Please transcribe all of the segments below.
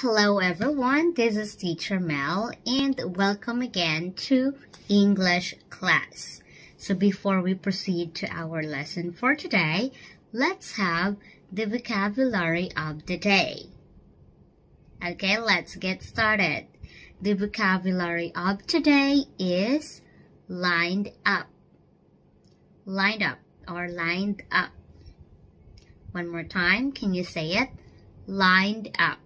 Hello everyone, this is Teacher Mel and welcome again to English class. So before we proceed to our lesson for today, let's have the vocabulary of the day. Okay, let's get started. The vocabulary of today is lined up. Lined up or lined up. One more time, can you say it? Lined up.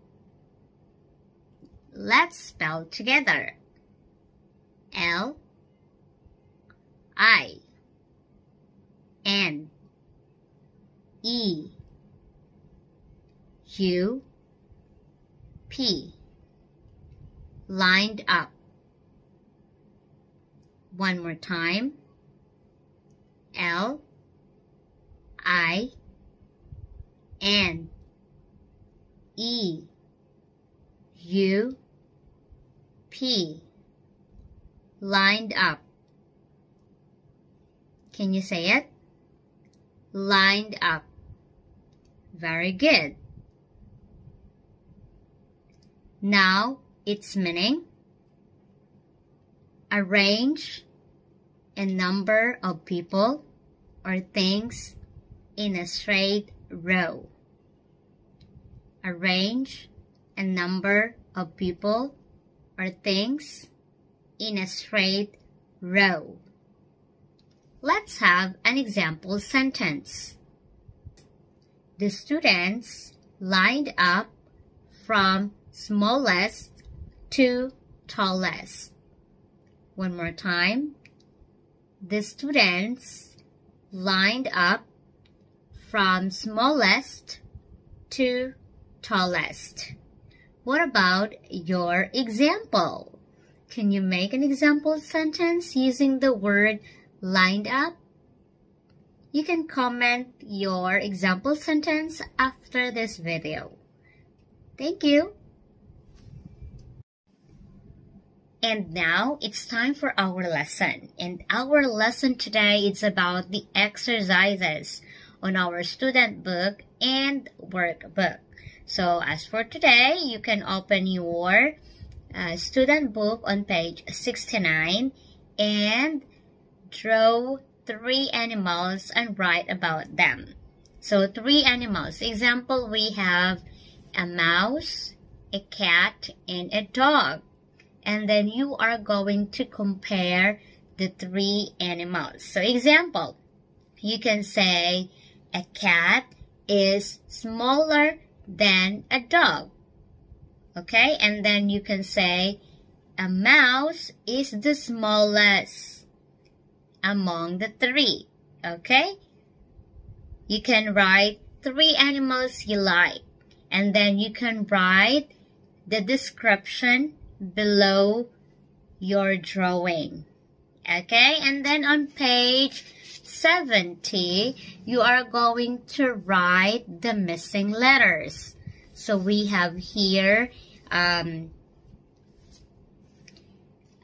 Let's spell together. L I N E U P lined up. One more time. L I N E U P lined up. Can you say it? Lined up. Very good. Now its meaning. Arrange a number of people or things in a straight row. Arrange a number of people or things in a straight row. Let's have an example sentence. The students lined up from smallest to tallest. One more time. The students lined up from smallest to tallest. What about your example? Can you make an example sentence using the word lined up? You can comment your example sentence after this video. Thank you. And now it's time for our lesson. And our lesson today is about the exercises on our student book and workbook. So as for today, you can open your uh, student book on page 69 and draw three animals and write about them. So three animals. Example, we have a mouse, a cat, and a dog. And then you are going to compare the three animals. So example, you can say a cat is smaller than a dog. Okay, and then you can say a mouse is the smallest among the three. Okay, you can write three animals you like, and then you can write the description below your drawing. Okay, and then on page 70, you are going to write the missing letters. So we have here um,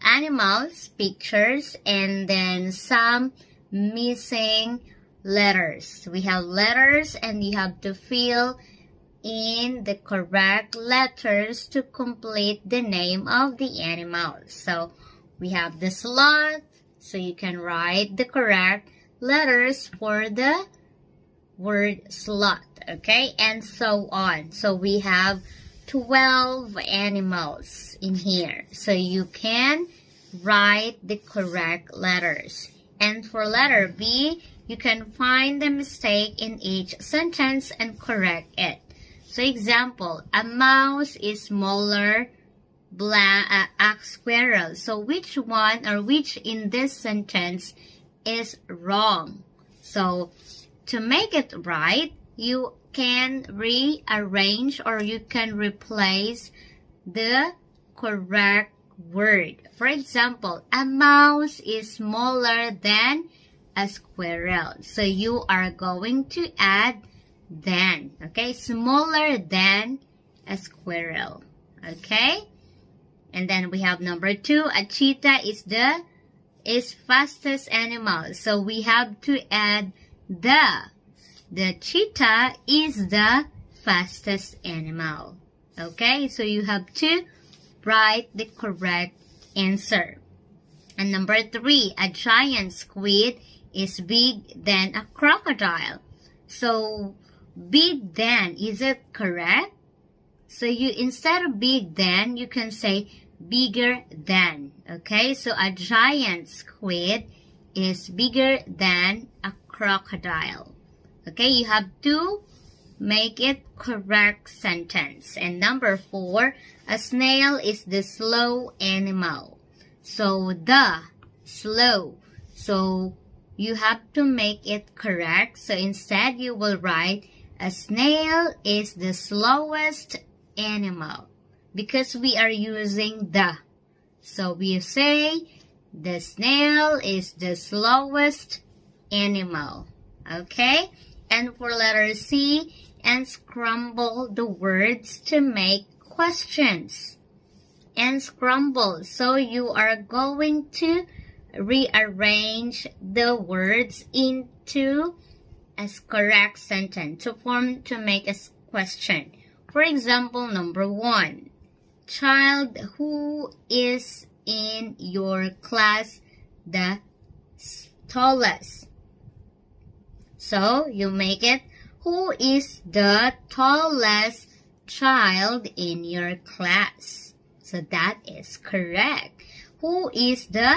animals, pictures, and then some missing letters. We have letters and you have to fill in the correct letters to complete the name of the animal. So we have the sloth, so you can write the correct letters for the word sloth, okay? And so on. So we have 12 animals in here. So you can write the correct letters. And for letter B, you can find the mistake in each sentence and correct it. So example, a mouse is smaller black uh, a squirrel. So which one or which in this sentence is wrong. So to make it right, you can rearrange or you can replace the correct word. For example, a mouse is smaller than a squirrel. So you are going to add than, okay? Smaller than a squirrel, okay? And then we have number two, a cheetah is the is fastest animal. So we have to add the. The cheetah is the fastest animal. Okay, so you have to write the correct answer. And number three, a giant squid is big than a crocodile. So, big than, is it correct? So you, instead of big than, you can say bigger than. Okay, so a giant squid is bigger than a crocodile. Okay, you have to make it correct sentence. And number four, a snail is the slow animal. So the slow. So you have to make it correct. So instead you will write a snail is the slowest animal because we are using the. So we say the snail is the slowest animal. Okay? And for letter C, unscramble the words to make questions. Unscramble. So you are going to rearrange the words into a correct sentence to form to make a question. For example, number one, child who is in your class the tallest. So you make it who is the tallest child in your class? So that is correct. Who is the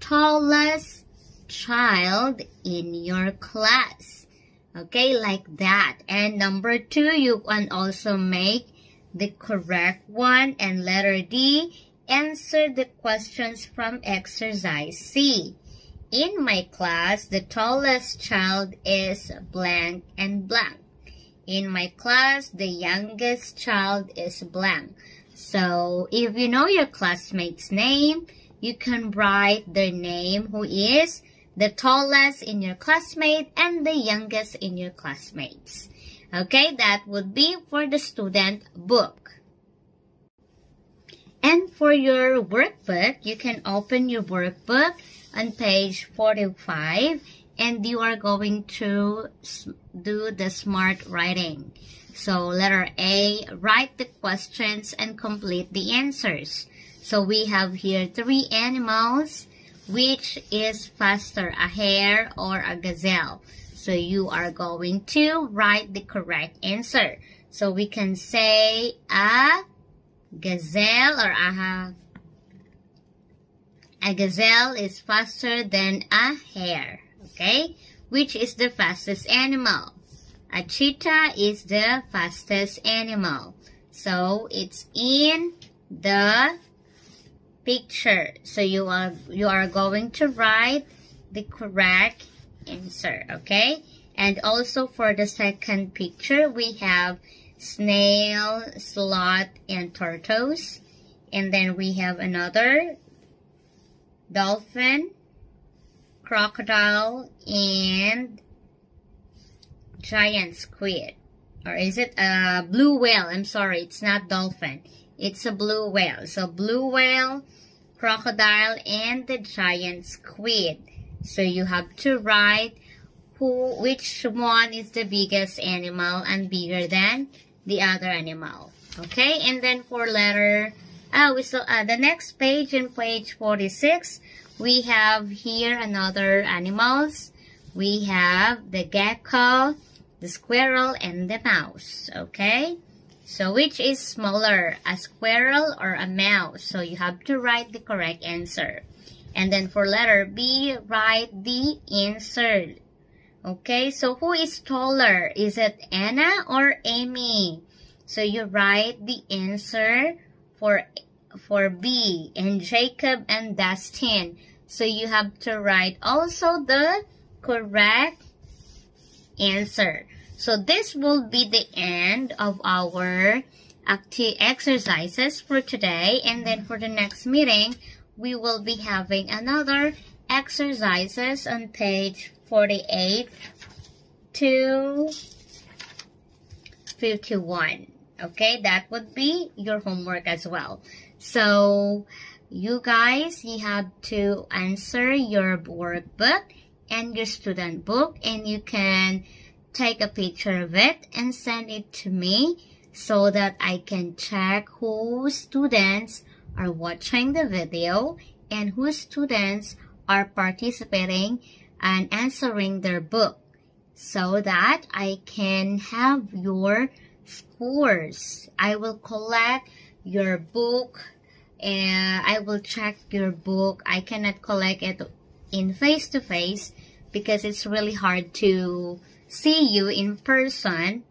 tallest child in your class? Okay, like that. And number two, you can also make the correct one. And letter D, answer the questions from exercise C. In my class, the tallest child is blank and blank. In my class, the youngest child is blank. So, if you know your classmate's name, you can write their name who is the tallest in your classmate and the youngest in your classmates. Okay, that would be for the student book. And for your workbook, you can open your workbook on page 45 and you are going to do the smart writing. So letter A, write the questions and complete the answers. So we have here three animals. Which is faster, a hare or a gazelle? So you are going to write the correct answer. So we can say a gazelle or a, a gazelle is faster than a hare. Okay? Which is the fastest animal? A cheetah is the fastest animal. So it's in the picture. So you are you are going to write the correct answer, okay? And also for the second picture, we have snail, sloth, and tortoise. And then we have another dolphin, crocodile, and giant squid. Or is it a blue whale? I'm sorry, it's not dolphin. It's a blue whale. So blue whale, crocodile, and the giant squid. So you have to write who, which one is the biggest animal and bigger than the other animal. Okay, and then for letter, oh, we saw uh, the next page in page 46, we have here another animals. We have the gecko, the squirrel, and the mouse. Okay, so which is smaller, a squirrel or a mouse? So you have to write the correct answer. And then for letter B, write the answer. Okay, so who is taller? Is it Anna or Amy? So you write the answer for for B and Jacob and Dustin. So you have to write also the correct answer. So this will be the end of our active exercises for today. And then for the next meeting, we will be having another exercises on page 48 to 51. Okay, that would be your homework as well. So, you guys, you have to answer your workbook and your student book and you can take a picture of it and send it to me so that I can check who students are watching the video and whose students are participating and answering their book so that I can have your scores. I will collect your book and I will check your book. I cannot collect it in face to face because it's really hard to see you in person.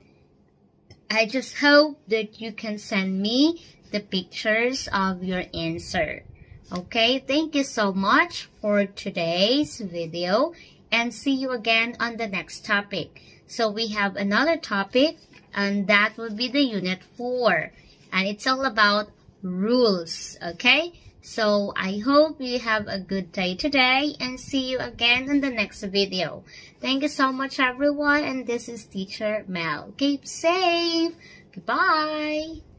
I just hope that you can send me the pictures of your answer. Okay, thank you so much for today's video and see you again on the next topic. So we have another topic and that will be the unit 4 and it's all about rules, okay? So I hope you have a good day today and see you again in the next video. Thank you so much everyone and this is teacher Mel. Keep safe. Goodbye.